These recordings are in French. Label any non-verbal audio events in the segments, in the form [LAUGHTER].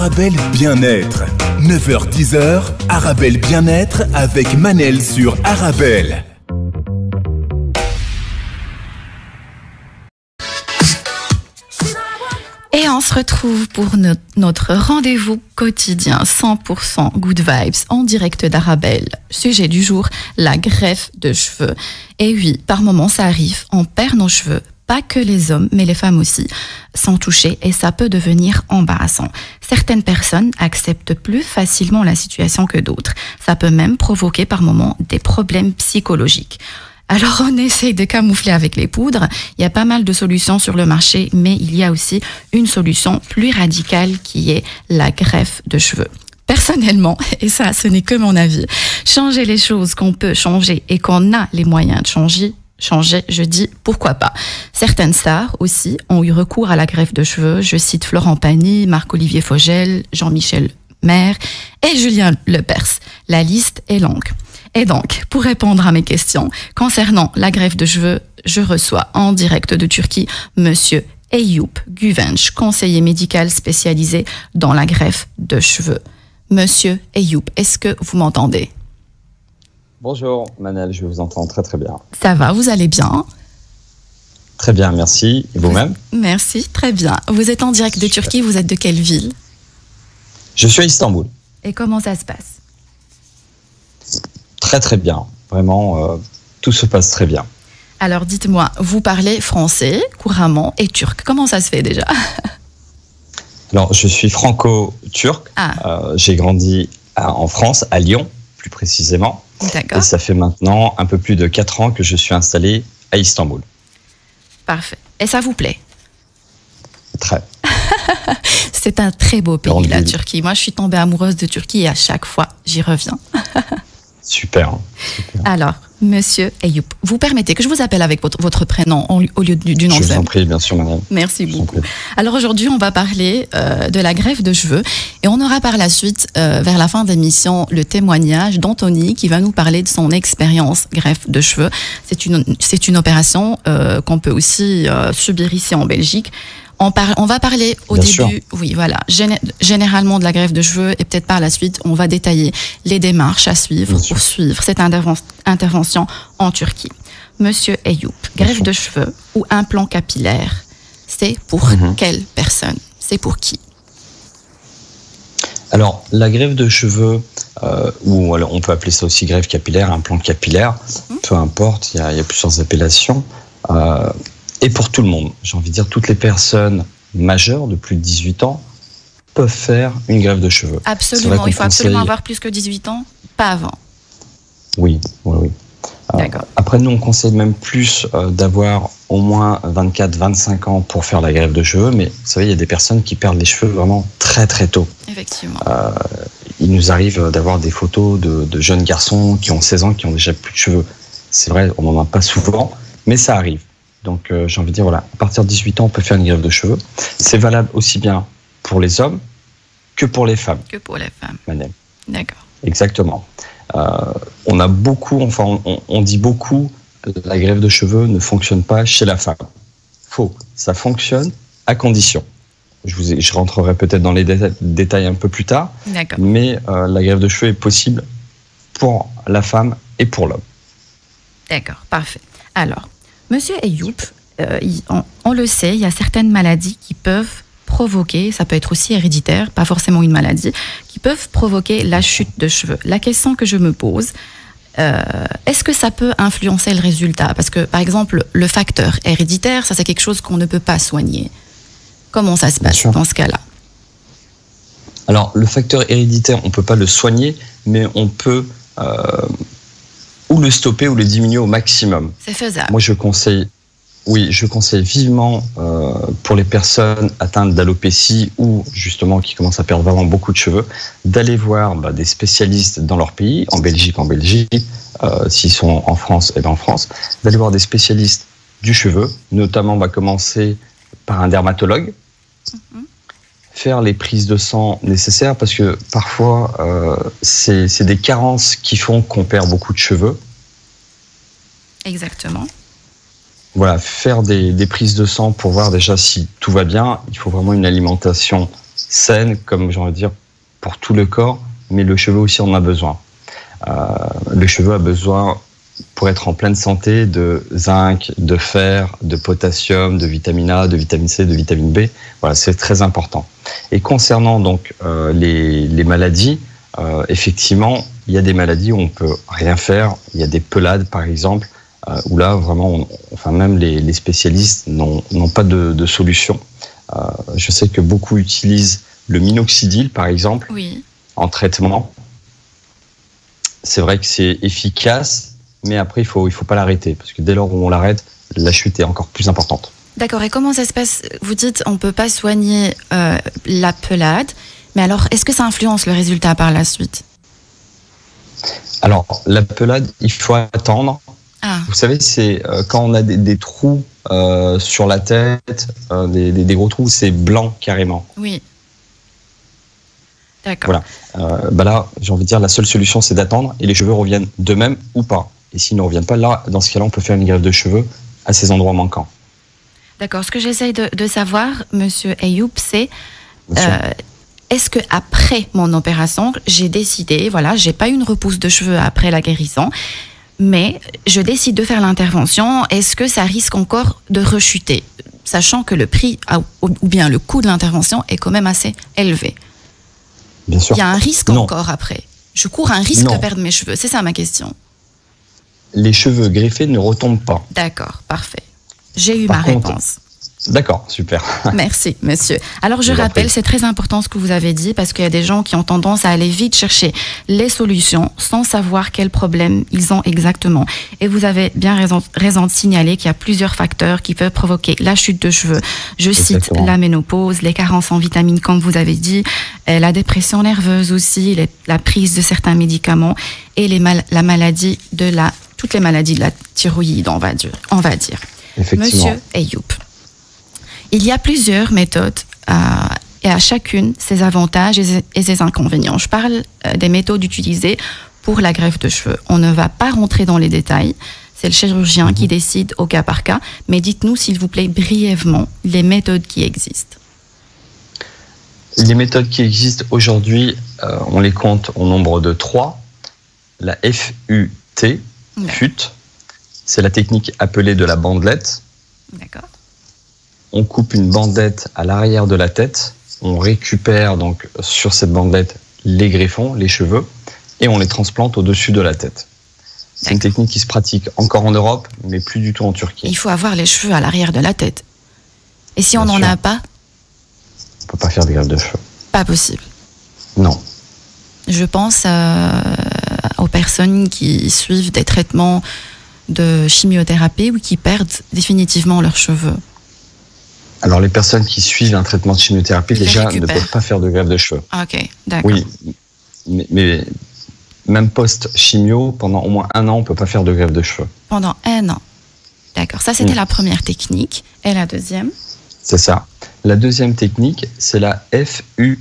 Arabelle Bien-être. 9h-10h, Arabelle Bien-être avec Manel sur Arabelle. Et on se retrouve pour notre rendez-vous quotidien 100% Good Vibes en direct d'Arabelle. Sujet du jour, la greffe de cheveux. Et oui, par moments ça arrive, on perd nos cheveux, pas que les hommes, mais les femmes aussi, sans toucher, et ça peut devenir embarrassant. Certaines personnes acceptent plus facilement la situation que d'autres. Ça peut même provoquer par moments des problèmes psychologiques. Alors on essaye de camoufler avec les poudres. Il y a pas mal de solutions sur le marché, mais il y a aussi une solution plus radicale qui est la greffe de cheveux. Personnellement, [LAUGHS] et ça ce n'est que mon avis, changer les choses qu'on peut changer et qu'on a les moyens de changer, changer, je dis pourquoi pas. Certaines stars aussi ont eu recours à la greffe de cheveux. Je cite Florent Pagny, Marc-Olivier Fogel, Jean-Michel Maire et Julien Lepers. La liste est longue. Et donc, pour répondre à mes questions concernant la greffe de cheveux, je reçois en direct de Turquie Monsieur Eyüp Güvenç, conseiller médical spécialisé dans la greffe de cheveux. Monsieur Eyüp, est-ce que vous m'entendez? Bonjour Manel, je vous entends très très bien. Ça va, vous allez bien? Très bien, merci. Et vous-même? Merci, très bien. Vous êtes en direct de Turquie, vous êtes de quelle ville? Je suis à Istanbul. Et comment ça se passe? Très très bien. Vraiment, euh, tout se passe très bien. Alors dites-moi, vous parlez français couramment et turc. Comment ça se fait déjà? [LAUGHS] Alors, je suis franco-turc. Ah. Euh, J'ai grandi à- en France, à Lyon, plus précisément. Et ça fait maintenant un peu plus de 4 ans que je suis installé à Istanbul. parfait. Et ça vous plaît? Très. [LAUGHS] C'est un très beau pays, Grande la ville. Turquie. Moi, je suis tombée amoureuse de Turquie et à chaque fois, j'y reviens. [LAUGHS] Super. Alors, monsieur Eyüp, vous permettez que je vous appelle avec votre, votre prénom en- au lieu du, du nom Je de vous en prie, bien sûr, madame. Merci Je beaucoup. Alors aujourd'hui, on va parler euh, de la greffe de cheveux et on aura par la suite, euh, vers la fin de l'émission, le témoignage d'Anthony qui va nous parler de son expérience greffe de cheveux. C'est une, c'est une opération euh, qu'on peut aussi subir ici en Belgique. On, par- on va parler au Bien début, sûr. oui, voilà, géné- généralement de la greffe de cheveux et peut-être par la suite, on va détailler les démarches à suivre Bien sûr. pour suivre cette interven- intervention en Turquie. Monsieur greffe sûr. de cheveux ou implant capillaire, c'est pour Mhm. quelle personne? C'est pour qui? Alors, la greffe de cheveux, euh, ou alors on peut appeler ça aussi greffe capillaire, implant capillaire, Mhm. peu importe, il y, a- il y a plusieurs appellations. Euh, et pour tout le monde, j'ai envie de dire, toutes les personnes majeures de plus de 18 ans peuvent faire une greffe de cheveux. Absolument, il faut absolument avoir plus que 18 ans, pas avant. Oui, oui, oui. Euh, D'accord. Après, nous, on conseille même plus euh, d'avoir au moins 24-25 ans pour faire la greffe de cheveux, mais vous savez, il y a des personnes qui perdent les cheveux vraiment très très tôt. Effectivement. il nous arrive d'avoir des photos de, de jeunes garçons qui ont 16 ans, qui ont déjà plus de cheveux. C'est vrai, on n'en a pas souvent, mais ça arrive. Donc euh, j'ai envie de dire, voilà, à partir de 18 ans, on peut faire une greffe de cheveux. C'est valable aussi bien pour les hommes que pour les femmes, Que pour les femmes. Manel. D'accord. Exactement. Euh, on a beaucoup, enfin, on- on, on dit beaucoup, la greffe de cheveux ne fonctionne pas chez la femme. Faux. Ça fonctionne à condition. Je, vous ai- je rentrerai peut-être dans les déta- détails un peu plus tard D'accord. mais euh, la greffe de cheveux est possible pour la femme et pour l'homme. D'accord. Parfait. Alors, monsieur Eyüp, euh, il- on, on le sait, il y a certaines maladies qui peuvent provoquer, ça peut être aussi héréditaire, pas forcément une maladie, qui peuvent provoquer la chute de cheveux. La question que je me pose, euh, est-ce que ça peut influencer le résultat? Parce que, par exemple, le facteur héréditaire, ça c'est quelque chose qu'on ne peut pas soigner. Comment ça se passe dans ce cas-là? Alors, le facteur héréditaire, on ne peut pas le soigner, mais on peut euh, ou le stopper ou le diminuer au maximum. C'est faisable. Moi, je conseille, oui, je conseille vivement euh, pour les personnes atteintes d'alopécie ou justement qui commencent à perdre vraiment beaucoup de cheveux, d'aller voir bah, des spécialistes dans leur pays, en Belgique, en Belgique, euh, s'ils sont en France, et ben en France, d'aller voir des spécialistes du cheveu, notamment va commencer par un dermatologue, Mhm. Faire les prises de sang nécessaires parce que parfois euh, c'est des carences qui font qu'on perd beaucoup de cheveux. Exactement. voilà, faire des, des prises de sang pour voir déjà si tout va bien. Il faut vraiment une alimentation saine, comme j'ai envie de dire, pour tout le corps, mais le cheveu aussi en a besoin. Euh, le cheveu a besoin, pour être en pleine santé, de zinc, de fer, de potassium, de vitamine A, de vitamine C, de vitamine B. Voilà, c'est très important. Et concernant donc euh, les, les, maladies, euh, effectivement, il y a des maladies où on peut rien faire. Il y a des pelades, par exemple, euh, où là, vraiment, on, enfin, même les, les spécialistes n'ont pas de, de solution. Je sais que beaucoup utilisent le minoxidil, par exemple, Oui. en traitement. C'est vrai que c'est efficace, mais après, il faut, il faut pas l'arrêter, parce que dès lors où on l'arrête, la chute est encore plus importante. D'accord. Et comment ça se passe? Vous dites on peut pas soigner euh, la pelade, mais alors est-ce que ça influence le résultat par la suite? Alors, la pelade, il faut attendre. Ah, Vous savez, c'est euh, quand on a des, des trous euh, sur la tête, des, des- des gros trous, c'est blanc carrément. oui. D'accord. Voilà. Euh, bah là, j'ai envie de dire, la seule solution, c'est d'attendre et les cheveux reviennent d'eux-mêmes ou pas. Et s'ils ne reviennent pas, là, dans ce cas-là, on peut faire une greffe de cheveux à ces endroits manquants. D'accord. Ce que j'essaye de, de savoir, Monsieur Ayoub, c'est euh, est-ce que après mon opération, j'ai décidé, voilà, j'ai pas eu une repousse de cheveux après la guérison, mais je décide de faire l'intervention. Est-ce que ça risque encore de rechuter, sachant que le prix ah, ou ou bien le coût de l'intervention est quand même assez élevé? Bien sûr. Il y a un risque Non. encore après. Je cours un risque Non. de perdre mes cheveux. C'est ça ma question. Les cheveux greffés ne retombent pas. D'accord, parfait. J'ai eu Par ma contre- réponse. D'accord, super. [LAUGHS] Merci, monsieur. Alors, je rappelle, c'est très important ce que vous avez dit parce qu'il y a des gens qui ont tendance à aller vite chercher les solutions sans savoir quels problèmes ils ont exactement. Et vous avez bien raison, raison de signaler qu'il y a plusieurs facteurs qui peuvent provoquer la chute de cheveux. Je cite la ménopause, les carences en vitamines, comme vous avez dit, la dépression nerveuse aussi, les- la prise de certains médicaments et les mal- la maladie de la, toutes les maladies de la thyroïde, on va dire. On va dire. Effectivement. Monsieur Ayoub, il y a plusieurs méthodes euh, et à chacune ses avantages et ses, inconvénients. Je parle euh, des méthodes utilisées pour la greffe de cheveux. On ne va pas rentrer dans les détails. C'est le chirurgien Mhm. qui décide au cas par cas. Mais dites-nous, s'il vous plaît, brièvement les méthodes qui existent. Les méthodes qui existent aujourd'hui, euh, on les compte au nombre de trois. La FUT. FUT, c'est la technique appelée de la bandelette. D'accord. On coupe une bandelette à l'arrière de la tête. On récupère donc sur cette bandelette les greffons, les cheveux, et on les transplante au-dessus de la tête. C'est une technique qui se pratique encore en Europe, mais plus du tout en Turquie. Il faut avoir les cheveux à l'arrière de la tête. Et si on n'en a pas, On peut pas faire de greffe de cheveux. pas possible. Non. Je pense euh, personnes qui suivent des traitements de chimiothérapie ou qui perdent définitivement leurs cheveux. Alors les personnes qui suivent un traitement de chimiothérapie Ils déjà ne peuvent pas faire de greffe de cheveux. Ah, Ok, d'accord. Oui, mais, mais même post-chimio, pendant au moins un an, on peut pas faire de greffe de cheveux. Pendant un an. D'accord, ça c'était Mm. la première technique. Et la deuxième? C'est ça. La deuxième technique, c'est la FUE.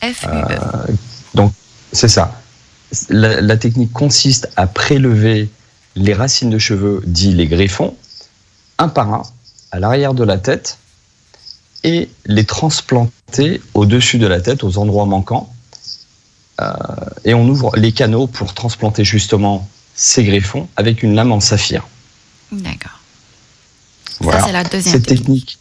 FUE. Donc, c'est ça. La, la technique consiste à prélever les racines de cheveux, dit les greffons, un par un, à l'arrière de la tête, et les transplanter au-dessus de la tête, aux endroits manquants. Euh, et on ouvre les canaux pour transplanter justement ces greffons avec une lame en saphir. D'accord. Voilà. Ça c'est la deuxième Cette technique. technique,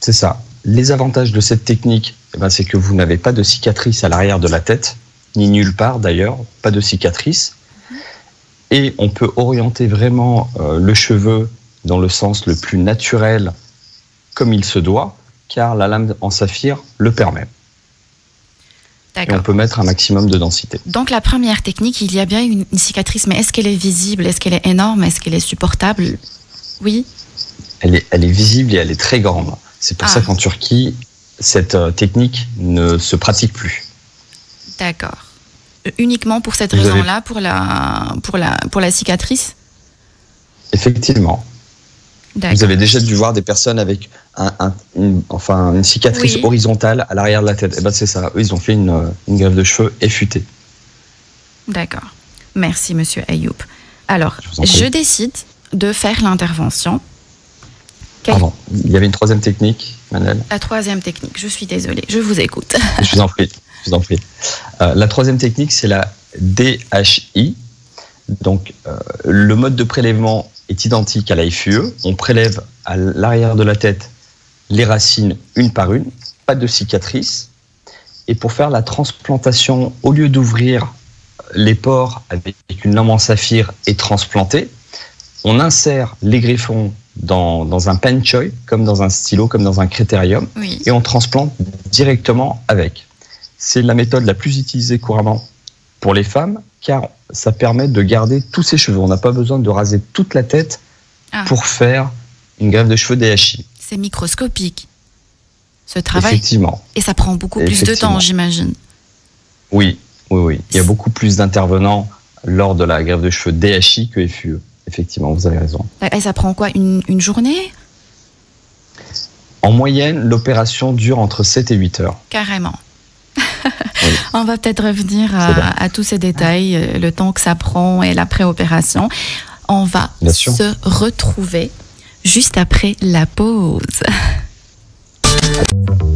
c'est ça. Les avantages de cette technique, eh ben, c'est que vous n'avez pas de cicatrice à l'arrière de la tête, ni nulle part d'ailleurs, pas de cicatrice. Et on peut orienter vraiment euh, le cheveu dans le sens le plus naturel, comme il se doit, car la lame en saphir le permet. Et on peut mettre un maximum de densité. Donc la première technique, il y a bien une, une cicatrice, mais est-ce qu'elle est visible? Est-ce qu'elle est énorme? Est-ce qu'elle est supportable? Oui. Elle est, elle est visible et elle est très grande. C'est pour Ah. ça qu'en Turquie, cette euh, technique ne se pratique plus. D'accord. Uniquement pour cette avez- raison-là, pour la, pour, la, pour la cicatrice Effectivement. Vous avez déjà dû voir des personnes avec un, un- une, enfin, une cicatrice Oui. horizontale à l'arrière de la tête. Et ben c'est ça. Eux, ils ont fait une, une greffe de cheveux effutée. D'accord. Merci, monsieur Ayoub. Alors, Je décide de faire l'intervention. Pardon, il y avait une troisième technique, Manel? La troisième technique, je suis désolée, je vous écoute. je vous en prie, [LAUGHS] je vous en prie. Euh, la troisième technique, c'est la DHI. Donc, euh, le mode de prélèvement est identique à la FUE. On prélève à l'arrière de la tête les racines une par une, pas de cicatrice. Et pour faire la transplantation, au lieu d'ouvrir les pores avec une lame en saphir et transplanter, on insère les griffons dans, un pen choy, comme dans un stylo, comme dans un critérium, et on transplante directement avec. C'est la méthode la plus utilisée couramment pour les femmes, car ça permet de garder tous ses cheveux. On n'a pas besoin de raser toute la tête ah. pour faire une greffe de cheveux DHI. C'est microscopique, ce travail. Effectivement. Et ça prend beaucoup plus de temps, j'imagine. Oui, oui, oui. Il y a beaucoup plus d'intervenants lors de la greffe de cheveux DHI que FUE. Effectivement, vous avez raison. Et ça prend quoi une, journée? En moyenne, l'opération dure entre 7 et 8 heures. Carrément. On va peut-être revenir à, tous ces détails, euh, le temps que ça prend et la préopération. On va se retrouver juste après la pause. [LAUGHS]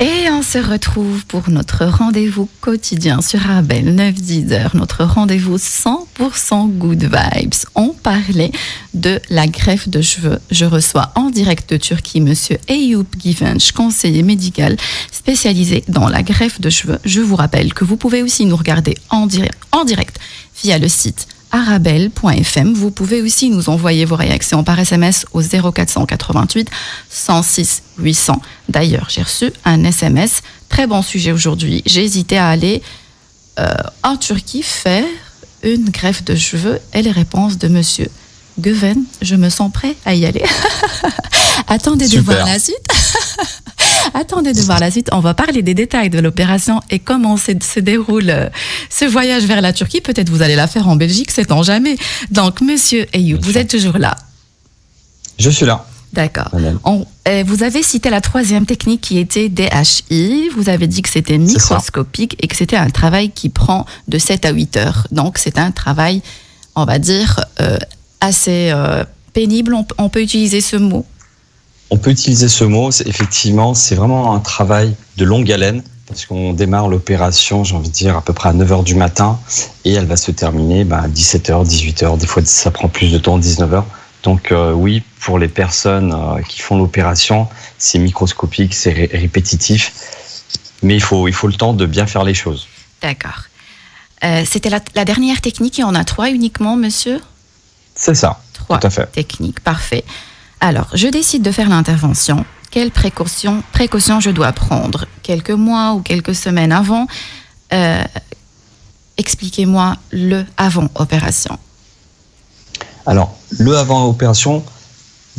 Et on se retrouve pour notre rendez-vous quotidien sur Abel 9-10 heures, notre rendez-vous 100% good vibes. On parlait de la greffe de cheveux. Je reçois en direct de Turquie monsieur Eyüp Givench, conseiller médical spécialisé dans la greffe de cheveux. Je vous rappelle que vous pouvez aussi nous regarder en direct via le site arabelle.fm. Vous pouvez aussi nous envoyer vos réactions par SMS au 0488 106 800. D'ailleurs, j'ai reçu un SMS. Très bon sujet aujourd'hui. J'ai hésité à aller euh, en Turquie faire une greffe de cheveux et les réponses de monsieur Guven. Je me sens prêt à y aller. [LAUGHS] Attendez de voir la suite. [LAUGHS] Attendez de voir la suite. On va parler des détails de l'opération et comment se, déroule euh, ce voyage vers la Turquie. Peut-être vous allez la faire en Belgique, c'est en jamais. Donc, monsieur Eyou, vous êtes toujours là Je suis là. D'accord. Euh, vous avez cité la troisième technique qui était DHI. Vous avez dit que c'était microscopique et que c'était un travail qui prend de 7 à 8 heures. Donc, c'est un travail, on va dire, euh, assez pénible. on peut utiliser ce mot on peut utiliser ce mot, effectivement, c'est vraiment un travail de longue haleine, parce qu'on démarre l'opération, j'ai envie de dire, à peu près à 9h du matin, et elle va se terminer bah, à 17h, 18h, des fois ça prend plus de temps, 19h. Donc euh, oui, pour les personnes euh, qui font l'opération, c'est microscopique, c'est répétitif, mais il faut, il faut le temps de bien faire les choses. D'accord. Euh, c'était la, la, dernière technique, et on a trois uniquement, monsieur? C'est ça. Trois tout à fait. techniques, parfait. Alors, je décide de faire l'intervention. Quelles précautions, précautions je dois prendre? Quelques mois ou quelques semaines avant euh, Expliquez-moi le avant opération. Alors, le avant opération,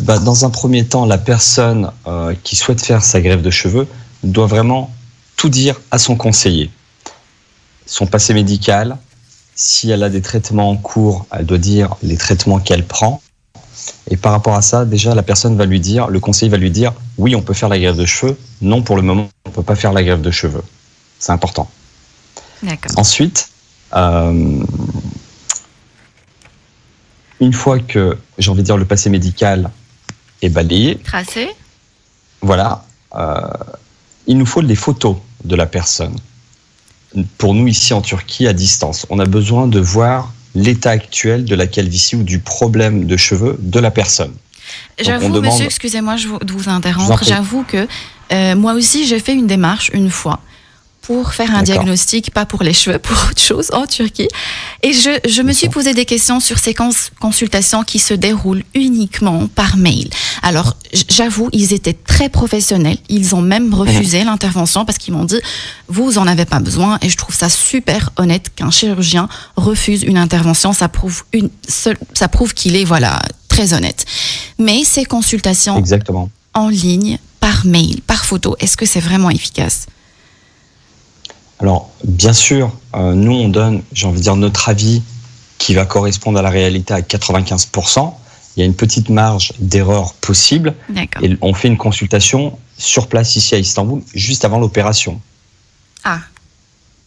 bah, dans un premier temps, la personne euh, qui souhaite faire sa grève de cheveux doit vraiment tout dire à son conseiller. Son passé médical, si elle a des traitements en cours, elle doit dire les traitements qu'elle prend. Et par rapport à ça, déjà, la personne va lui dire, le conseiller va lui dire, oui, on peut faire la grève de cheveux. Non, pour le moment, on ne peut pas faire la grève de cheveux. C'est important. Ensuite, euh, une fois que, j'ai envie de dire, le passé médical est balayé. Tracé. Voilà. Euh, il nous faut les photos de la personne. Pour nous, ici en Turquie, à distance, on a besoin de voir l'état actuel de la calvitie ou du problème de cheveux de la personne. J'avoue, monsieur, excusez-moi de vous interrompre, j'avoue que euh, moi aussi j'ai fait une démarche une fois pour faire un diagnostic, pas pour les cheveux, [LAUGHS] pour autre chose en Turquie. Et je, je me suis posé des questions sur ces consultations qui se déroulent uniquement par mail. Alors, j'avoue, ils étaient très professionnels. Ils ont même refusé mhm. l'intervention parce qu'ils m'ont dit, vous en avez pas besoin. Et je trouve ça super honnête qu'un chirurgien refuse une intervention. Ça prouve une ça prouve qu'il est, voilà, très honnête. Mais ces consultations Exactement. en ligne, par mail, par photo, est-ce que c'est vraiment efficace? Alors, bien sûr, euh, nous, on donne, j'ai envie de dire, notre avis qui va correspondre à la réalité à 95%. Il y a une petite marge d'erreur possible. Et on fait une consultation sur place ici à Istanbul, juste avant l'opération. Ah,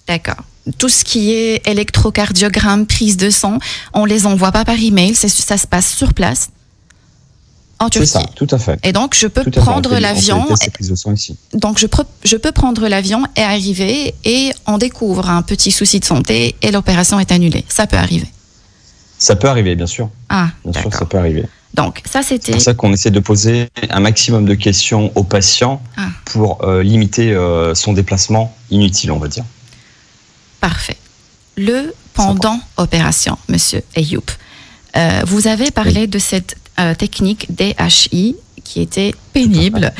d'accord. Tout ce qui est électrocardiogramme, prise de sang, on les envoie pas par email, ça se passe sur place. En C'est ça, tout à fait. Et donc, je peux prendre l'avion. Donc, je, peux prendre l'avion et arriver et on découvre un petit souci de santé et l'opération est annulée. Ça peut arriver. Ça peut arriver, bien sûr. Ah, Bien sûr, ça peut arriver. Donc, ça, C'est c'était. pour ça qu'on essaie de poser un maximum de questions aux patients Ah. pour euh, limiter euh, son déplacement inutile, on va dire. Parfait. Le pendant opération, monsieur Ayoub. Euh, vous avez parlé de cette euh, technique DHI qui était pénible.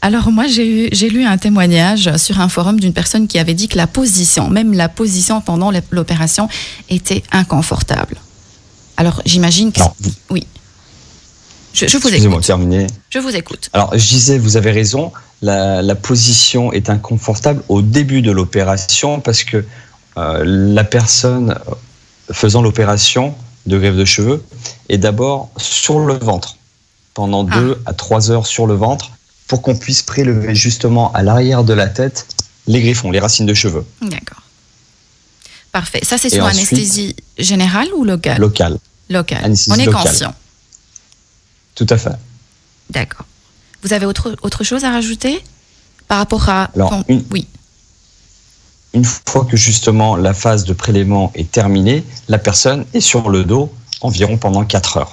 Alors moi, j'ai lu un témoignage sur un forum d'une personne qui avait dit que la position, même la position pendant l'op- l'opération, était inconfortable. Alors j'imagine que... Non, Oui. Je, je vous écoute. terminé. Je vous écoute. Alors, je disais, vous avez raison, la, la position est inconfortable au début de l'opération parce que euh, la personne euh, faisant l'opération de greffe de cheveux est d'abord sur le ventre pendant Ah. deux à trois heures sur le ventre pour qu'on puisse prélever justement à l'arrière de la tête les griffons, les racines de cheveux D'accord. Parfait. Ça, c'est ensuite- anesthésie générale ou locale? Locale. anesthésie On est locale. conscient. Tout à fait. D'accord. Vous avez autre, autre chose à rajouter par rapport à... Alors, une- Oui, Une fois que justement la phase de prélèvement est terminée, la personne est sur le dos environ pendant 4 heures.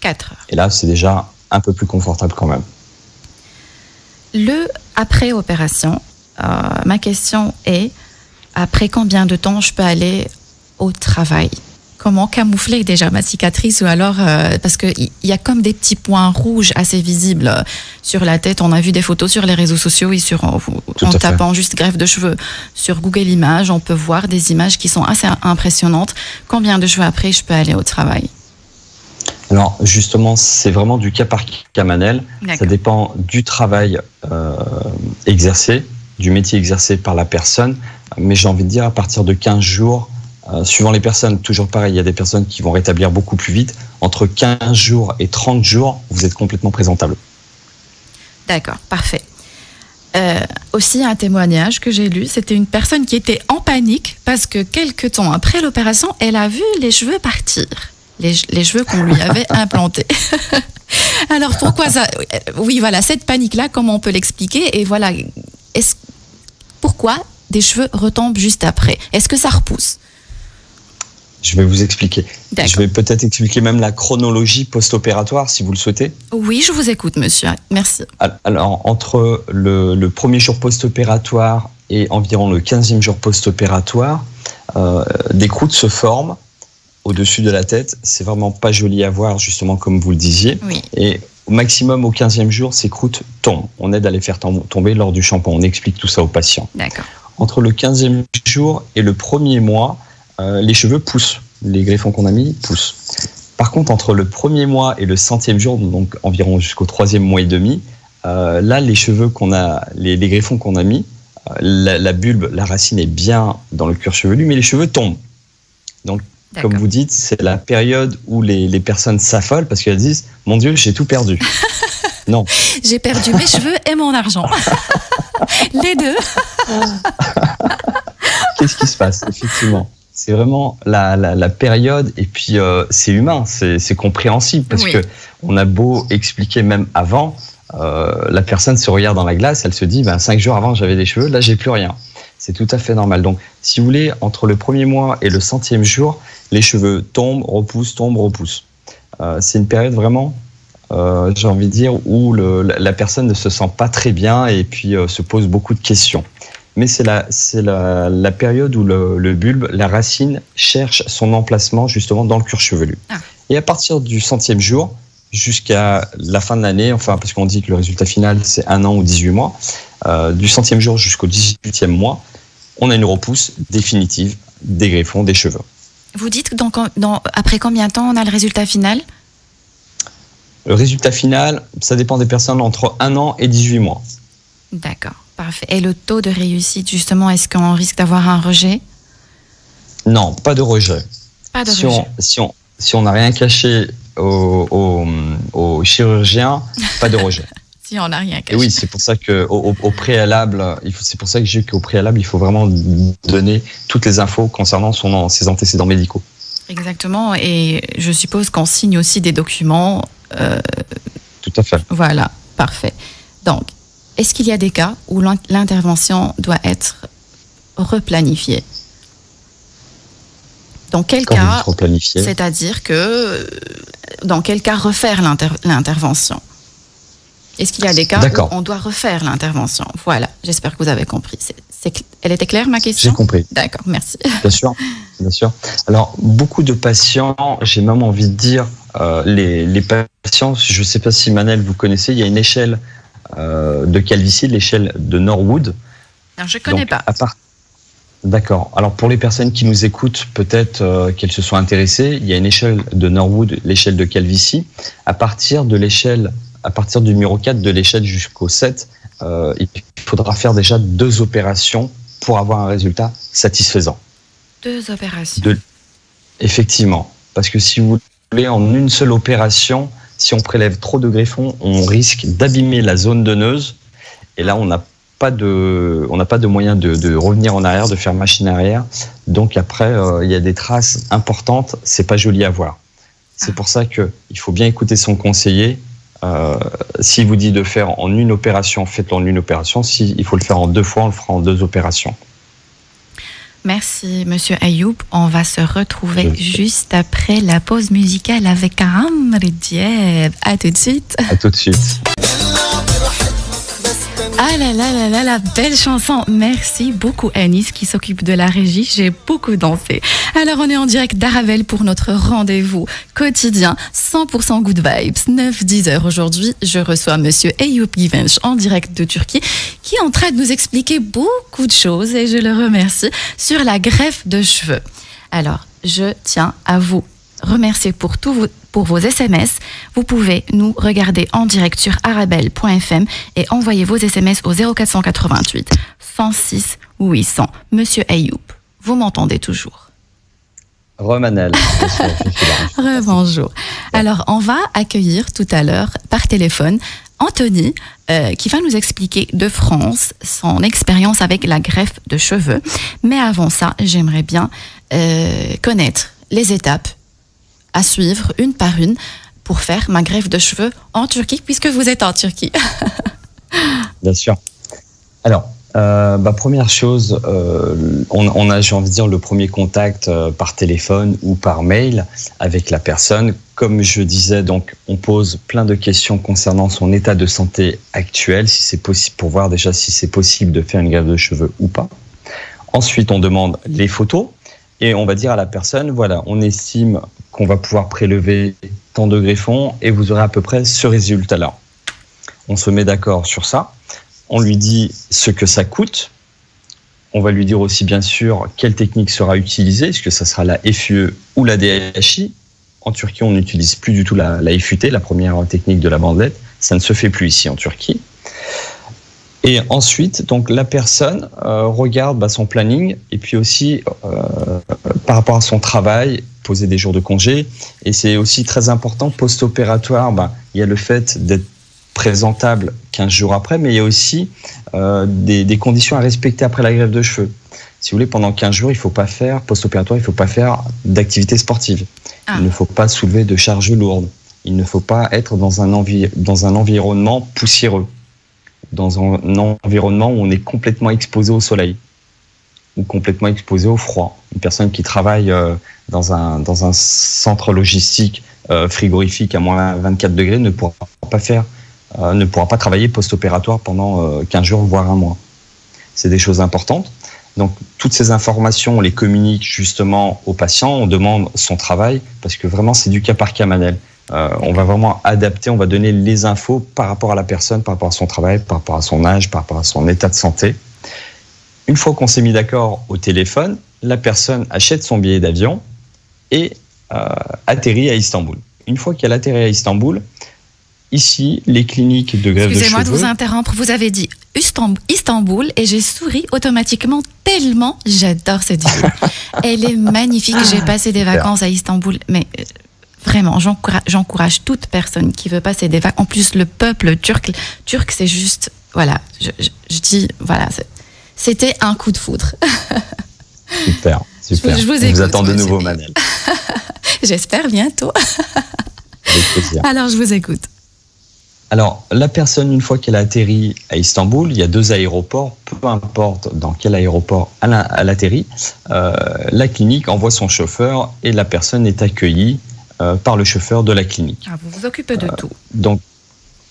4 heures. Et là, c'est déjà un peu plus confortable quand même. Le après-opération, euh, ma question est, après combien de temps je peux aller au travail? Comment camoufler déjà ma cicatrice ou alors euh, parce que il y, a comme des petits points rouges assez visibles sur la tête. On a vu des photos sur les réseaux sociaux et sur en, fait. tapant juste greffe de cheveux sur Google Images, on peut voir des images qui sont assez impressionnantes. Combien de cheveux après je peux aller au travail? Alors justement, c'est vraiment du cas par cas Manel. Ça dépend du travail euh, exercé, du métier exercé par la personne. Mais j'ai envie de dire à partir de 15 jours, euh, suivant les personnes, toujours pareil, il y a des personnes qui vont rétablir beaucoup plus vite. Entre 15 jours et 30 jours, vous êtes complètement présentable. D'accord, parfait. Euh, aussi un témoignage que j'ai lu, c'était une personne qui était en panique parce que quelques temps après l'opération, elle a vu les cheveux partir, les, les cheveux qu'on lui avait [LAUGHS] implantés. [LAUGHS] Alors pourquoi ça Oui, voilà, cette panique-là, comment on peut l'expliquer Et voilà, est pourquoi des cheveux retombent juste après? Est-ce que ça repousse? Je vais vous expliquer. Je vais peut-être expliquer même la chronologie post-opératoire si vous le souhaitez. Oui, je vous écoute, monsieur. Merci. Alors, entre le, le premier jour post-opératoire et environ le 15e jour post-opératoire, euh, des croûtes se forment au-dessus de la tête. C'est vraiment pas joli à voir, justement, comme vous le disiez. Oui, Et au maximum, au 15e jour, ces croûtes tombent. On aide à les faire tom- tomber lors du shampoing. On explique tout ça aux patients. d'accord. Entre le 15e jour et le premier mois, euh, les cheveux poussent. Les greffons qu'on a mis poussent. Par contre, entre le premier mois et le centième jour, donc environ jusqu'au troisième mois et demi, euh, là, les cheveux qu'on a, les, les greffons qu'on a mis, euh, la, la bulbe, la racine est bien dans le cuir chevelu, mais les cheveux tombent. Comme D'accord. vous dites, c'est la période où les, les personnes s'affolent parce qu'elles disent Mon Dieu, j'ai tout perdu. [LAUGHS] non, J'ai perdu mes cheveux et mon argent. [LAUGHS] les deux. qu'est-ce qui se passe Effectivement? C'est vraiment la, la, la période, et puis euh, c'est humain, c'est compréhensible, parce Oui. que on a beau expliquer même avant, euh, la personne se regarde dans la glace, elle se dit, ben, cinq jours avant j'avais des cheveux, là j'ai plus rien. C'est tout à fait normal. Donc, si vous voulez, entre le premier mois et le centième jour, les cheveux tombent, repoussent, tombent, repoussent. Euh, c'est une période vraiment, euh, j'ai envie de dire, où le, la, la personne ne se sent pas très bien et puis euh, se pose beaucoup de questions. Mais c'est la, c'est la, la période où le, le bulbe, la racine, cherche son emplacement justement dans le cuir chevelu. Ah. Et à partir du centième jour jusqu'à la fin de l'année, enfin parce qu'on dit que le résultat final c'est un an ou 18 mois, euh, du centième jour jusqu'au 18e mois, on a une repousse définitive des greffons, des cheveux. Vous dites donc dans, après combien de temps on a le résultat final? Le résultat final, ça dépend des personnes entre un an et 18 mois. D'accord, parfait. Et le taux de réussite, justement, est-ce qu'on risque d'avoir un rejet? Non, pas de rejet. Pas de si rejet. on si on si on n'a rien caché au, au, au chirurgien, pas de rejet. [LAUGHS] Si on n'a rien Et caché. oui, c'est pour ça que au, préalable, c'est pour ça que j'ai qu'au préalable, il faut vraiment donner toutes les infos concernant son ses antécédents médicaux. Exactement. Et je suppose qu'on signe aussi des documents euh, Tout à fait. Voilà, parfait. Donc, est-ce qu'il y a des cas où l'intervention doit être replanifiée? Dans quel cas C'est-à-dire que dans quel cas refaire l'intervention? Est-ce qu'il y a des cas où on doit refaire l'intervention? Voilà, j'espère que vous avez compris. elle était claire ma question? J'ai compris. D'accord, merci. [LAUGHS] Bien sûr, bien sûr. Alors, beaucoup de patients, j'ai même envie de dire, euh, les, les, patients, je ne sais pas si Manel vous connaissez, il y a une échelle euh, de calvitie, l'échelle de Norwood. je ne connais pas. D'accord. Alors pour les personnes qui nous écoutent, peut-être euh, qu'elles se soient intéressées, il y a une échelle de Norwood, l'échelle de calvitie. À partir de l'échelle, à partir du numéro 4 de l'échelle jusqu'au 7, euh, il faudra faire déjà deux opérations pour avoir un résultat satisfaisant. Deux opérations. Effectivement. Parce que si vous voulez, en une seule opération, si on prélève trop de greffons, on risque d'abîmer la zone donneuse. Et là, on n'a pas de, on n'a pas de moyen de, revenir en arrière, de faire machine arrière. Donc après, euh, il y a des traces importantes. C'est pas joli à voir. C'est pour ça que il faut bien écouter son conseiller. Euh, S'il vous dit de faire en une opération, faites-le en une opération. S'il faut le faire en deux fois, on le fera en deux opérations. Merci, Monsieur Ayoub. On va se retrouver juste après la pause musicale avec Amr Dieb. À tout de suite. À tout de suite. Ah là là là là, la belle chanson. Merci beaucoup Anis qui s'occupe de la régie. J'ai beaucoup dansé. Alors on est en direct d'Aravel pour notre rendez-vous quotidien 100% good vibes. 9-10 heures aujourd'hui. Je reçois monsieur Eyüp Givench en direct de Turquie qui est en train de nous expliquer beaucoup de choses et je le remercie sur la greffe de cheveux. Alors, je tiens à vous remercier pour tous vos, pour vos SMS. Vous pouvez nous regarder en direct sur arabelle.fm et envoyer vos SMS au 0488 106 800. Monsieur Ayoub, vous m'entendez toujours? Romanel. [LAUGHS] Bonjour. Alors, on va accueillir tout à l'heure par téléphone Anthony, euh, qui va nous expliquer de France son expérience avec la greffe de cheveux. Mais avant ça, j'aimerais bien euh, connaître les étapes suivre une par une pour faire ma greffe de cheveux en Turquie, puisque vous êtes en Turquie. [LAUGHS] Bien sûr. Alors, euh, bah, première chose, euh, on, a, j'ai envie de dire, le premier contact euh, par téléphone ou par mail avec la personne. Comme je disais, donc, on pose plein de questions concernant son état de santé actuel, si c'est possible, pour voir déjà si c'est possible de faire une greffe de cheveux ou pas. Ensuite, on demande les photos et on va dire à la personne, voilà, on estime qu'on va pouvoir prélever tant de greffons et vous aurez à peu près ce résultat-là. On se met d'accord sur ça. On lui dit ce que ça coûte. On va lui dire aussi bien sûr quelle technique sera utilisée, est-ce que ça sera la FUE ou la DHI. En Turquie, on n'utilise plus du tout la, FUT, la première technique de la bandelette. Ça ne se fait plus ici en Turquie. Et ensuite, donc la personne euh, regarde bah, son planning et puis aussi euh, par rapport à son travail, poser des jours de congé. Et c'est aussi très important post-opératoire. Bah, il y a le fait d'être présentable 15 jours après, mais il y a aussi euh, des, des, conditions à respecter après la grève de cheveux. Si vous voulez, pendant 15 jours, il ne faut pas faire, post-opératoire, il ne faut pas faire d'activité sportive. Ah. Il ne faut pas soulever de charges lourdes. Il ne faut pas être dans un, dans un environnement poussiéreux dans un environnement où on est complètement exposé au soleil ou complètement exposé au froid. Une personne qui travaille euh, dans un, dans un centre logistique euh, frigorifique à moins 24 degrés ne pourra pas faire, euh, ne pourra pas travailler post-opératoire pendant 15 jours, voire un mois. C'est des choses importantes. Donc, toutes ces informations, on les communique justement aux patients, on demande son travail, parce que vraiment, c'est du cas par cas, Manel. On va vraiment adapter, on va donner les infos par rapport à la personne, par rapport à son travail, par rapport à son âge, par rapport à son état de santé. Une fois qu'on s'est mis d'accord au téléphone, la personne achète son billet d'avion et euh, atterrit à Istanbul. Une fois qu'elle atterrit à Istanbul, ici, les cliniques de grève de cheveux... Excusez-moi de vous interrompre, vous avez dit Istanbul et j'ai souri automatiquement tellement j'adore cette ville. [LAUGHS] Elle est magnifique, j'ai passé des vacances à Istanbul, mais euh, Vraiment, j'encourage toute personne qui veut passer des vacances. En plus, le peuple turc, turc c'est juste, voilà, je, dis, voilà, c'était un coup de foudre. super, [LAUGHS] super. Je, vous, attends de nouveau, Manel. [LAUGHS] J'espère bientôt. [LAUGHS] Alors, je vous écoute. Alors, la personne, une fois qu'elle a atterri à Istanbul, il y a deux aéroports, peu importe dans quel aéroport elle, atterrit, euh, la clinique envoie son chauffeur et la personne est accueillie euh, par le chauffeur de la clinique. Ah, vous vous occupez de Euh, tout. Donc,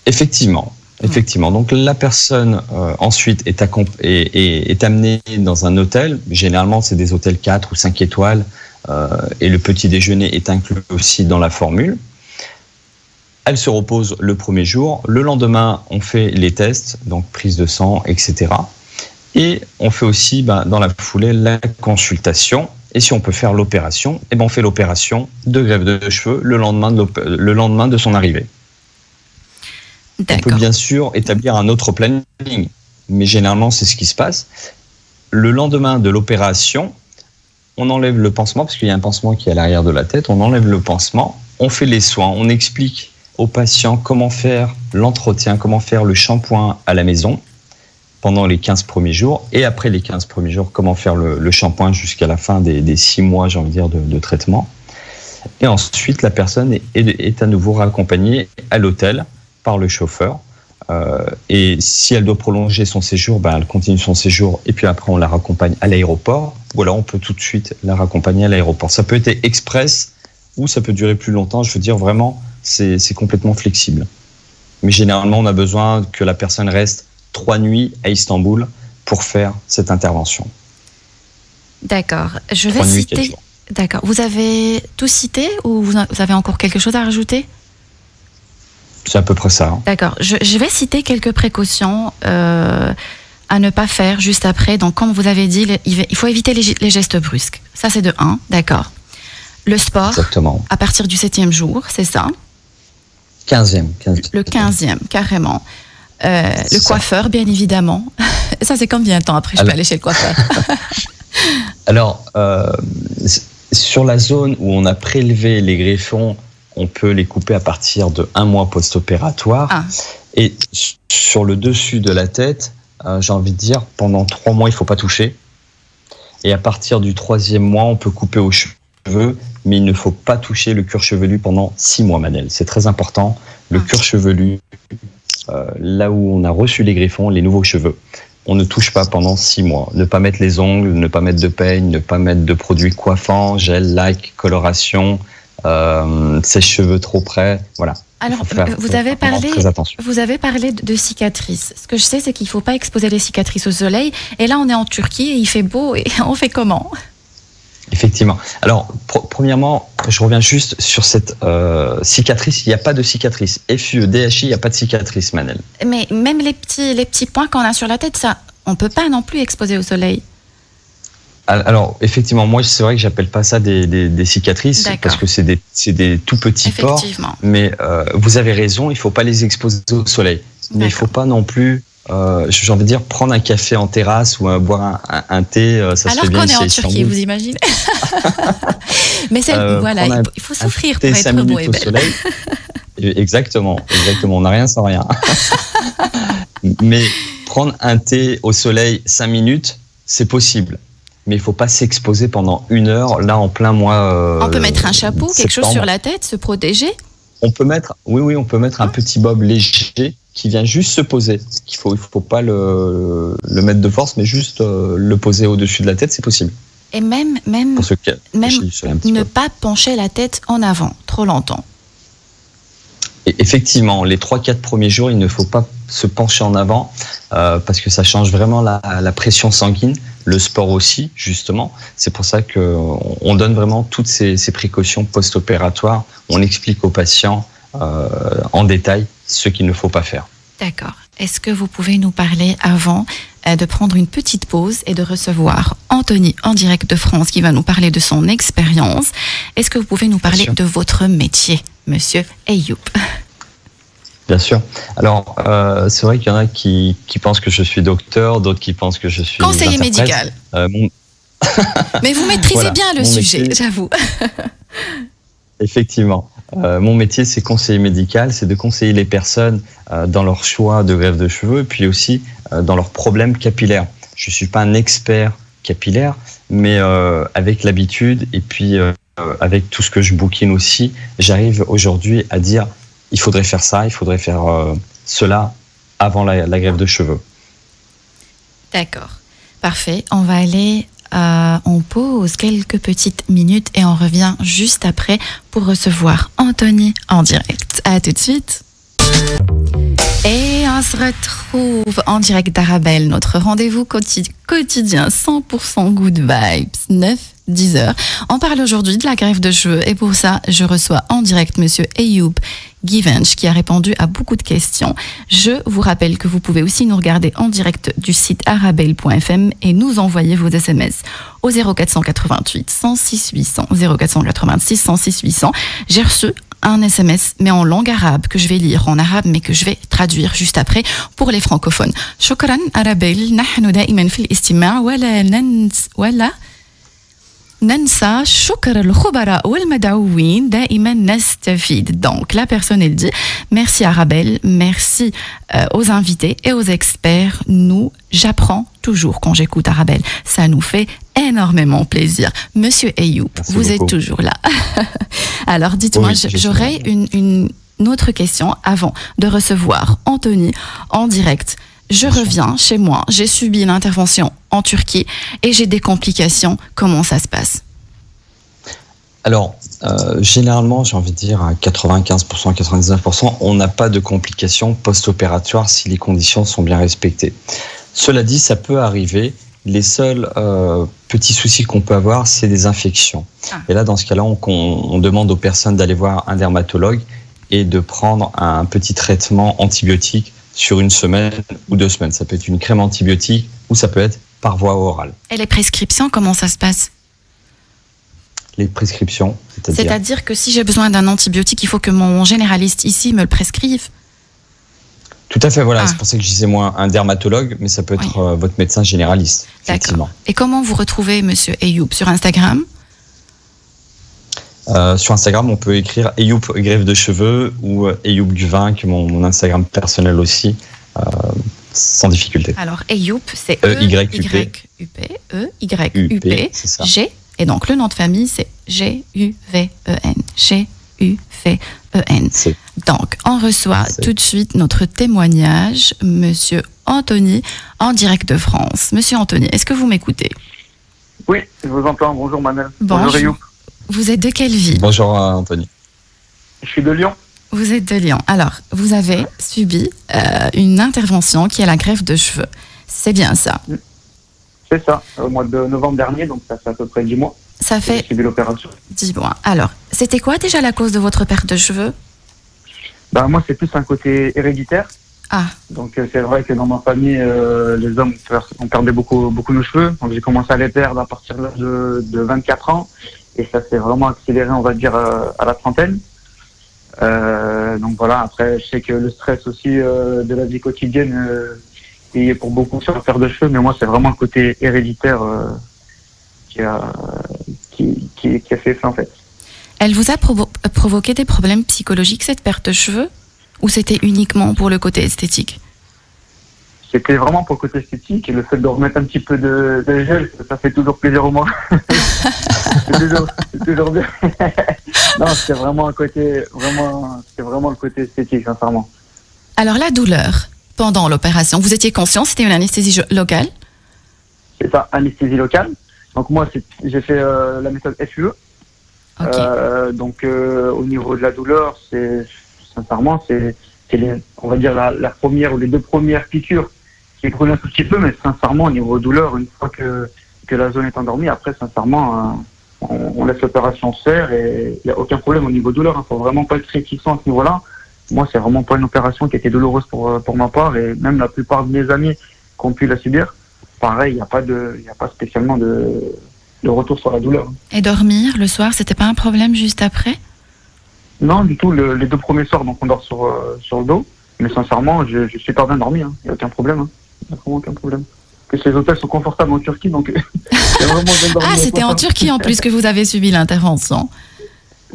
effectivement. Effectivement. Donc, la personne euh, ensuite est, amenée dans un hôtel. Généralement, c'est des hôtels 4 ou 5 étoiles. euh, et le petit déjeuner est inclus aussi dans la formule. Elle se repose le premier jour. Le lendemain, on fait les tests, donc prise de sang, etc. Et on fait aussi, ben, dans la foulée, la consultation. Et si on peut faire l'opération, eh ben, on fait l'opération de greffe de cheveux le lendemain de son arrivée. On peut bien sûr établir un autre planning, mais généralement c'est ce qui se passe. Le lendemain de l'opération, on enlève le pansement, parce qu'il y a un pansement qui est à l'arrière de la tête, on enlève le pansement, on fait les soins, on explique aux patients comment faire l'entretien, comment faire le shampoing à la maison pendant les 15 premiers jours, et après les 15 premiers jours, comment faire le, le shampoing jusqu'à la fin des, des 6 mois, j'ai envie de dire, de, de traitement. Et ensuite, la personne est, est- est à nouveau raccompagnée à l'hôtel par le chauffeur. Euh, et si elle doit prolonger son séjour, ben, elle continue son séjour et puis après on la raccompagne à l'aéroport. Ou alors on peut tout de suite la raccompagner à l'aéroport. Ça peut être express ou ça peut durer plus longtemps. Je veux dire vraiment, c'est complètement flexible. Mais généralement, on a besoin que la personne reste trois nuits à Istanbul pour faire cette intervention. D'accord. Je vais nuits, citer. D'accord. Vous avez tout cité ou vous avez encore quelque chose à rajouter? C'est à peu près ça. hein. D'accord. Je, je vais citer quelques précautions euh, à ne pas faire juste après. Donc, comme vous avez dit, il faut éviter les, les gestes brusques. Ça, c'est de 1. D'accord. Le sport, Exactement. à partir du septième jour, c'est ça? 15e. 15e. Le quinzième, carrément. Euh, le ça. coiffeur, bien évidemment. [LAUGHS] ça, c'est combien de temps après je peux aller chez le coiffeur? [LAUGHS] [LAUGHS] Alors, euh, sur la zone où on a prélevé les greffons, on peut les couper à partir de un mois post-opératoire. Ah. Et sur le dessus de la tête, euh, j'ai envie de dire, pendant trois mois, il faut pas toucher. Et à partir du troisième mois, on peut couper aux cheveux, mais il ne faut pas toucher le cuir chevelu pendant six mois, Manel. C'est très important. Le Ah. cuir chevelu, euh, là où on a reçu les greffons, les nouveaux cheveux, on ne touche pas pendant six mois. Ne pas mettre les ongles, ne pas mettre de peigne, ne pas mettre de produits coiffants, gel, lac, coloration, euh, sèche-cheveux trop près. Voilà. Alors, faire- vous avez parlé, vous avez parlé de, cicatrices. Ce que je sais, c'est qu'il ne faut pas exposer les cicatrices au soleil. Et là, on est en Turquie et il fait beau. Et [LAUGHS] on fait comment? Effectivement. Alors, premièrement, je reviens juste sur cette euh, cicatrice. Il n'y a pas de cicatrice. FUE, DHI, il n'y a pas de cicatrice, Manel. Mais même les petits, les petits points qu'on a sur la tête, ça, on peut pas non plus exposer au soleil. Al- Alors, effectivement, moi, c'est vrai que j'appelle pas ça des, des- des cicatrices parce que c'est des, c'est des tout petits pores. Mais euh, vous avez raison, il faut pas les exposer au soleil. Mais il faut pas non plus, euh, j'ai envie de dire, prendre un café en terrasse ou euh, boire un, un- un thé. euh, ça se Alors qu'on est en Turquie, vous imaginez [LAUGHS] Mais c'est Euh, voilà, un- il faut- souffrir pour être cinq beau et au soleil. [LAUGHS] exactement, exactement. On n'a rien sans rien. [LAUGHS] Mais prendre un thé au soleil 5 minutes, c'est possible. Mais il faut pas s'exposer pendant une heure, là en plein mois. euh, On peut mettre un chapeau, quelque chose sur la tête, se protéger. On peut mettre, oui, oui, on peut mettre un petit bob léger qui vient juste se poser. Il faut, il faut pas le, le mettre de force, mais juste euh, le poser au-dessus de la tête, c'est possible. Et même, même Même ne peu. pas pencher la tête en avant trop longtemps. Et effectivement, les 3-4 premiers jours, il ne faut pas se pencher en avant euh, parce que ça change vraiment la, la pression sanguine, le sport aussi, justement. C'est pour ça qu'on on donne vraiment toutes ces, ces précautions post-opératoires. On explique aux patients euh, en détail ce qu'il ne faut pas faire. D'accord. Est-ce que vous pouvez nous parler avant euh, de prendre une petite pause et de recevoir Anthony en direct de France qui va nous parler de son expérience? Est-ce que vous pouvez nous parler de votre métier, monsieur Ayoub? Bien sûr. Alors, euh, c'est vrai qu'il y en a qui, qui pensent que je suis docteur, d'autres qui pensent que je suis Conseiller médical. Euh, mon- [LAUGHS] Mais vous maîtrisez Voilà, bien le sujet, métier. j'avoue. [LAUGHS] Effectivement. Euh, mon métier, c'est conseiller médical, c'est de conseiller les personnes dans leur choix de greffe de cheveux et puis aussi dans leurs problèmes capillaires. Je suis pas un expert capillaire, mais avec l'habitude et puis avec tout ce que je bouquine aussi, j'arrive aujourd'hui à dire il faudrait faire ça, il faudrait faire cela avant la, la grève de cheveux. D'accord. Parfait. On va aller euh, on pause quelques petites minutes et on revient juste après pour recevoir Anthony en direct. À tout de suite. Et on se retrouve en direct d'Arabelle, notre rendez-vous quotidien 100% good vibes, 9 10 heures. On parle aujourd'hui de la grève de cheveux et pour ça, je reçois en direct monsieur Ayoub Givench qui a répondu à beaucoup de questions. Je vous rappelle que vous pouvez aussi nous regarder en direct du site arabelle.fm et nous envoyer vos SMS au 0488 106 800 0486 106 800. J'ai reçu un SMS, mais en langue arabe, que je vais lire en arabe, mais que je vais traduire juste après pour les francophones. شكرا أرابيل نحن دائما في الاستماع ولا ننس ولا ننسى شكر الخبراء والمدعوين دائما نستفيد donc la personne elle dit merci Arabelle merci euh, aux invités et aux experts nous j'apprends toujours quand j'écoute Arabelle ça nous fait énormément plaisir monsieur Ayoub vous êtes toujours là [LAUGHS] alors dites-moi j'aurais une, une autre question avant de recevoir Anthony en direct je reviens chez moi, j'ai subi une intervention en Turquie et j'ai des complications. Comment ça se passe? Alors, euh, généralement, j'ai envie de dire à 95%, 99%, on n'a pas de complications post-opératoires si les conditions sont bien respectées. Cela dit, ça peut arriver. Les seuls euh, petits soucis qu'on peut avoir, c'est des infections. Ah. Et là, dans ce cas-là, on, on demande aux personnes d'aller voir un dermatologue et de prendre un petit traitement antibiotique sur une semaine ou deux semaines. Ça peut être une crème antibiotique ou ça peut être par voie orale. Et les prescriptions, comment ça se passe? Les prescriptions, c'est-à-dire C'est-à-dire que si j'ai besoin d'un antibiotique, il faut que mon généraliste ici me le prescrive tout à fait, voilà. Ah. C'est pour ça que je disais moi un dermatologue, mais ça peut être euh, votre médecin généraliste. Effectivement. Et comment vous retrouvez Monsieur Ayoub? Sur Instagram? Euh, sur Instagram, on peut écrire Ayoub grève de cheveux ou euh, Ayoub Duvin, qui est mon, Instagram personnel aussi, euh, sans difficulté. Alors Ayoub, c'est E Y U P E Y U P G et donc le nom de famille c'est G U V E N G U V E N. Donc on reçoit tout de suite notre témoignage, Monsieur Anthony, en direct de France. Monsieur Anthony, est-ce que vous m'écoutez? Oui, je vous entends. Bonjour Manel. Bonjour Ayoub. Vous êtes de quelle ville? Bonjour Anthony. Je suis de Lyon. Vous êtes de Lyon. Alors, vous avez subi euh, une intervention qui est la greffe de cheveux. C'est bien ça C'est ça, au mois de novembre dernier, donc ça fait à peu près 10 mois. Ça fait subi l'opération. 10 mois. Alors, c'était quoi déjà la cause de votre perte de cheveux? Bah, Moi, c'est plus un côté héréditaire. Ah. Donc, euh, c'est vrai que dans ma famille, euh, les hommes ont perdu beaucoup, beaucoup de cheveux. Donc, j'ai commencé à les perdre à partir de, de 24 ans et ça s'est vraiment accéléré, on va dire, euh, à la trentaine. Euh, donc voilà, après, je sais que le stress aussi euh, de la vie quotidienne est pour beaucoup sur la paire de cheveux, mais moi, c'est vraiment le côté héréditaire qui, a, qui, qui, a fait ça, en fait. Elle vous a provoqué des problèmes psychologiques, cette perte de cheveux? Ou c'était uniquement pour le côté esthétique? C'était vraiment pour le côté esthétique et le fait de remettre un petit peu de, gel, ça fait toujours plaisir au moins. [LAUGHS] c'est toujours, bien. [LAUGHS] non, c'était vraiment un côté, vraiment, c'était vraiment le côté esthétique, sincèrement. Alors la douleur pendant l'opération, vous étiez conscient, c'était une anesthésie locale? C'est ça, anesthésie locale. Donc moi, j'ai fait euh, la méthode FUE. Euh, donc euh, au niveau de la douleur, c'est sincèrement, c'est on va dire la, la, première ou les deux premières piqûres qui brûle un tout petit peu, mais sincèrement, au niveau douleur, une fois que, que la zone est endormie, après, sincèrement, euh, on, laisse l'opération se faire et il n'y a aucun problème au niveau douleur. Il hein. ne faut vraiment pas être réticent à ce niveau-là. Moi, c'est vraiment pas une opération qui était douloureuse pour, euh, pour ma part et même la plupart de mes amis qui ont pu la subir, pareil, il n'y a, pas de, y a pas spécialement de, de retour sur la douleur. Et dormir le soir, c'était pas un problème juste après? Non, du tout. les deux premiers soirs, donc on dort sur, euh, sur le dos. Mais sincèrement, je, je suis pas bien dormi. Il hein. n'y a aucun problème. Hein il n'y a vraiment aucun problème. Que ces hôtels sont confortables en Turquie, donc [LAUGHS] Ah, c'était en Turquie en plus que vous avez subi l'intervention.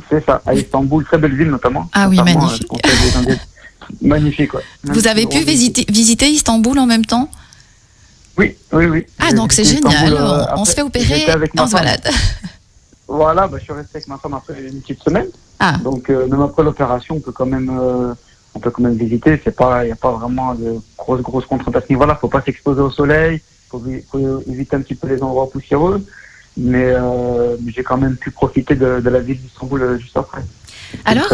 C'est ça, à Istanbul, très belle ville notamment. Ah oui, magnifique. magnifique, ouais. Vous avez pu visiter, visiter Istanbul en même temps? Oui, oui, oui. Ah, donc c'est génial. Euh, on se fait opérer, on se balade. Voilà, bah, je suis resté avec ma femme après une petite semaine. Ah. Donc même après l'opération, on peut quand même on peut quand même visiter. C'est pas, il n'y a pas vraiment de grosses grosses contraintes à ce niveau-là. Faut pas s'exposer au soleil. Faut, faut éviter un petit peu les endroits poussiéreux. Mais j'ai quand même pu profiter de, de la ville d'Istanbul juste après. Alors,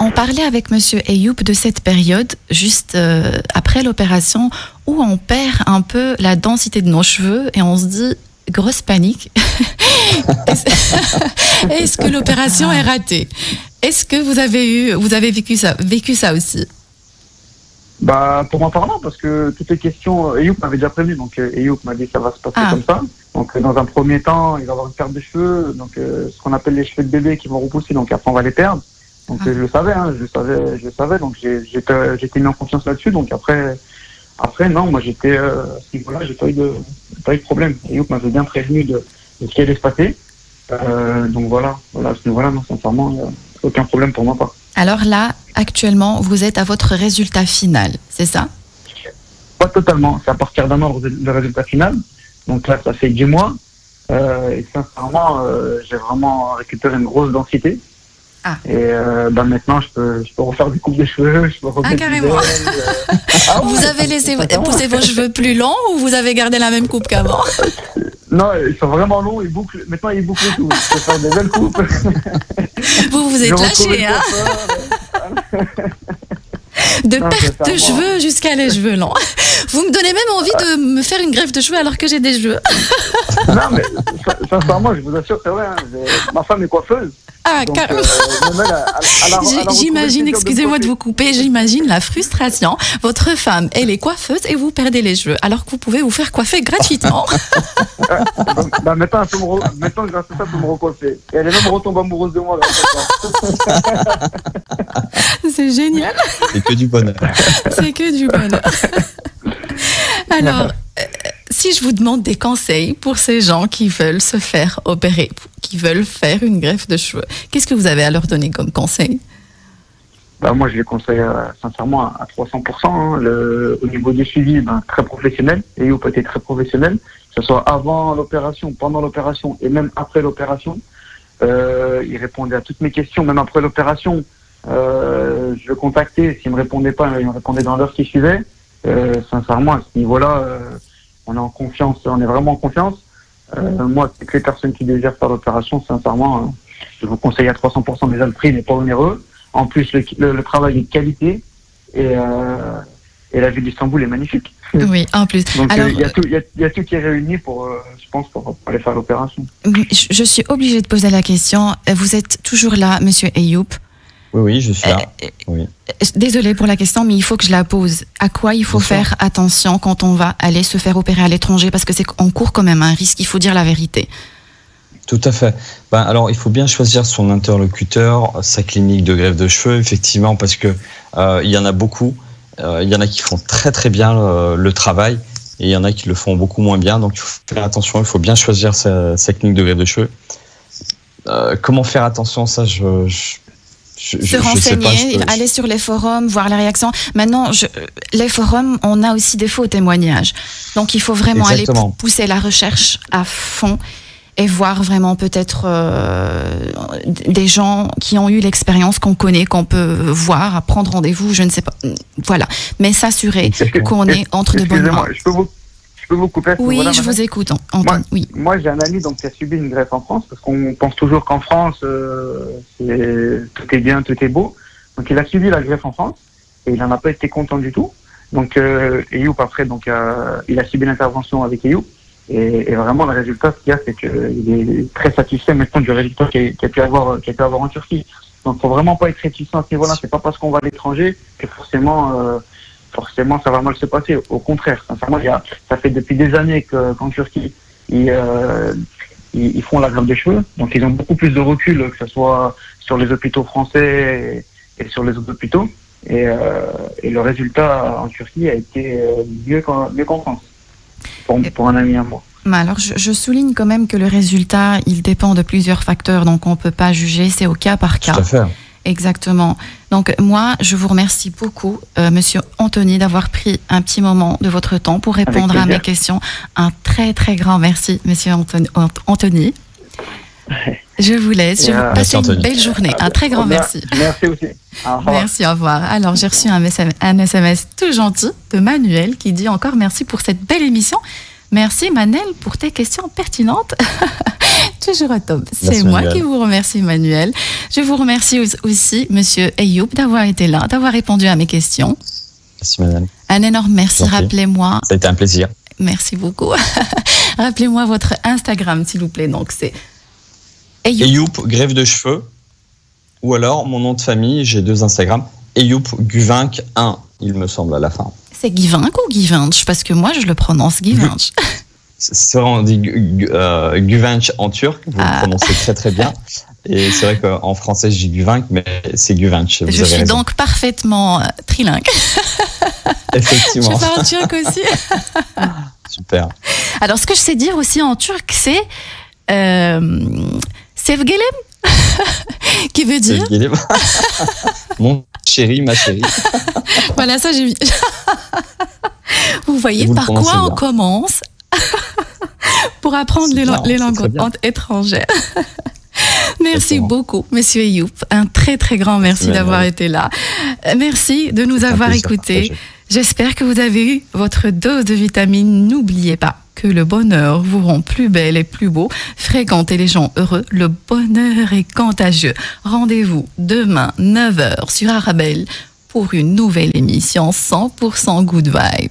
on, parlait avec Monsieur Ayoub de cette période juste euh, après l'opération où on perd un peu la densité de nos cheveux et on se dit grosse panique. [LAUGHS] [LAUGHS] Est-ce que l'opération est ratée? Est-ce que vous avez eu, vous avez vécu ça, vécu ça aussi? Bah, pour ma part, non, parce que toutes les questions, Ayoub m'avait déjà prévenu, donc euh, Ayoub m'a dit que ça va se passer ah. comme ça. Donc, euh, dans un premier temps, il va avoir une perte de cheveux, donc ce qu'on appelle les cheveux de bébé qui vont repousser, donc après on va les perdre. Donc je le savais, hein, je le savais, je le savais. Donc j'étais mis en confiance là-dessus. Donc après, après non, moi j'étais euh, à ce niveau-là, j'ai pas eu de pas eu de problème. Et m'avait bien prévenu de, de, ce qui allait se passer. Euh, donc voilà, voilà à ce niveau-là, non, sincèrement, aucun problème pour moi pas. Alors là, actuellement, vous êtes à votre résultat final, c'est ça? Pas totalement. C'est à partir d'un an le résultat final. Donc là, ça fait 10 mois. Euh, et sincèrement, euh, j'ai vraiment récupéré une grosse densité. Ah. Et euh, bah maintenant, je peux, je peux refaire des coupes de cheveux. Je peux ah, carrément. Euh. [LAUGHS] Ah vous avez laissé pousser vos cheveux plus longs ou vous avez gardé la même coupe qu'avant [LAUGHS] Non, ils sont vraiment longs. Ils bouclent. Maintenant, ils bouclent tout. Je peux faire des belles coupes. [LAUGHS] Vous vous êtes lâché, hein de perte de cheveux jusqu'à les cheveux longs. Vous me donnez même envie de me faire une greffe de cheveux alors que j'ai des cheveux. non, mais sincèrement, je vous assure, c'est vrai. Hein, ma femme est coiffeuse. Ah. Euh, [LAUGHS] j'imagine, excusez-moi de vous couper, j'imagine la frustration. Votre femme, elle est coiffeuse et vous perdez les cheveux, alors que vous pouvez vous faire coiffer gratuitement. [LAUGHS] bah, maintenant, maintenant, grâce à ça, vous me recoiffer. Et elle est même retombée amoureuse de moi. [LAUGHS] C'est génial. C'est que du bonheur. C'est que du bonheur. Alors, euh, si je vous demande des conseils pour ces gens qui veulent se faire opérer, qui veulent faire une greffe de cheveux, qu'est-ce que vous avez à leur donner comme conseil? Bah, moi, je les conseille euh, sincèrement à, 300%. Hein. Au niveau du suivi, ben, très professionnel. Et peut être très professionnel, que ce soit avant l'opération, pendant l'opération et même après l'opération. Euh, il répondait à toutes mes questions, même après l'opération. Euh, je le contactais. S'il me répondait pas, il me répondait dans l'heure qui suivait. Sincèrement, à ce niveau-là, on est en confiance, on est vraiment en confiance. Euh, moi, toutes les personnes qui désirent faire l'opération, sincèrement, euh, je vous conseille à 300% déjà le prix n'est pas onéreux. En plus, le, travail est de qualité et, euh, et la ville d'Istanbul est magnifique. [LAUGHS] Oui, en plus. Donc il y, y, a tout qui est réuni pour, je pense, pour, aller faire l'opération. Je, suis obligée de poser la question. Vous êtes toujours là, Monsieur Ayoub oui, oui, je suis là. Oui. Désolée pour la question, mais il faut que je la pose. À quoi il faut faire attention quand on va aller se faire opérer à l'étranger? Parce que c'est qu'on court quand même un risque, il faut dire la vérité. Tout à fait. Ben, alors, il faut bien choisir son interlocuteur, sa clinique de greffe de cheveux, effectivement, parce que euh, il y en a beaucoup. Euh, il y en a qui font très très bien le, travail et il y en a qui le font beaucoup moins bien. Donc, il faut faire attention. Il faut bien choisir sa, clinique de greffe de cheveux. Euh, comment faire attention? Ça, je, je se renseigner, aller sur les forums, voir les réactions. Maintenant, les forums, on a aussi des faux témoignages. Donc, il faut vraiment aller pousser la recherche à fond et voir vraiment peut-être euh, des gens qui ont eu l'expérience qu'on connaît, qu'on peut voir, prendre rendez-vous, je ne sais pas. Voilà. Mais s'assurer qu'on est entre de bonnes mains peux vous couper Oui, je vous écoute. moi, oui. moi j'ai un ami donc, qui a subi une greffe en France, parce qu'on pense toujours qu'en France, euh, tout est bien, tout est beau. Donc il a subi la greffe en France, et il n'en a pas été content du tout. Donc euh, après, donc, euh, il a subi l'intervention avec Eyou. Et, vraiment, le résultat, ce qu'il y a, c'est qu'il est très satisfait maintenant du résultat qu'il a, pu avoir, qu'il a pu avoir en Turquie. Donc, faut vraiment pas être réticent à ce niveau-là. C'est pas parce qu'on va à l'étranger que forcément, euh, forcément ça va mal se passer. Au contraire, sincèrement, il y a, ça fait depuis des années qu'en Turquie, euh, ils, ils, font la grève des cheveux. Donc ils ont beaucoup plus de recul, que ce soit sur les hôpitaux français et, sur les autres hôpitaux. Et, euh, et, le résultat en Turquie a été euh, mieux qu'en France, pour, pour, un ami à moi. Alors, je, je, souligne quand même que le résultat, il dépend de plusieurs facteurs, donc on ne peut pas juger, c'est au cas par cas. Tout à fait. Exactement. Donc moi, je vous remercie beaucoup, euh, Monsieur Anthony, d'avoir pris un petit moment de votre temps pour répondre à mes questions. Un très très grand merci, Monsieur Anthony. [LAUGHS] Je vous laisse. Je vous passe une belle journée. Un très grand merci. Merci aussi. Merci, au revoir. Alors, j'ai reçu un un SMS tout gentil de Manuel qui dit encore merci pour cette belle émission. Merci Manel pour tes questions pertinentes. [LAUGHS] Toujours au top. C'est moi qui vous remercie Manuel. Je vous remercie aussi Monsieur Ayoub d'avoir été là, d'avoir répondu à mes questions. Merci Manel. Un énorme merci. Rappelez-moi. Ça a été un plaisir. Merci beaucoup. [LAUGHS] Rappelez-moi votre Instagram s'il vous plaît. Donc c'est Ayoub. grève de cheveux. Ou alors mon nom de famille, j'ai deux Instagram. Ayoub Guvinck 1, il me semble à la fin. C'est Givinck ou Givinch Parce que moi, je le prononce Givinch. C'est vrai, on dit euh, en turc, vous le ah. prononcez très très bien. Et c'est vrai qu'en français, je dis mais c'est Guvinch. Je suis donc parfaitement euh, trilingue. [LAUGHS] Effectivement. Je parle turc aussi. [LAUGHS] Super. Alors, ce que je sais dire aussi en turc, c'est euh, Sevgelem, [LAUGHS] qui veut dire. [LAUGHS] Mon chéri, ma chérie. [LAUGHS] voilà, ça j'ai vu. Vous voyez par quoi on commence pour apprendre les, langues étrangères. Merci beaucoup, Monsieur Youp. Un très très grand merci d'avoir été là. Euh, merci de nous avoir écoutés. J'espère que vous avez eu votre dose de vitamines. N'oubliez pas que le bonheur vous rend plus belle et plus beau. Fréquentez les gens heureux. Le bonheur est contagieux. Rendez-vous demain 9h sur Arabelle pour une nouvelle émission 100% Good Vibes.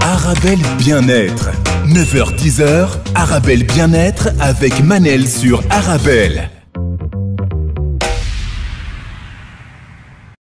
Arabelle Bien-être. 9h-10h, Arabelle Bien-être avec Manel sur Arabelle.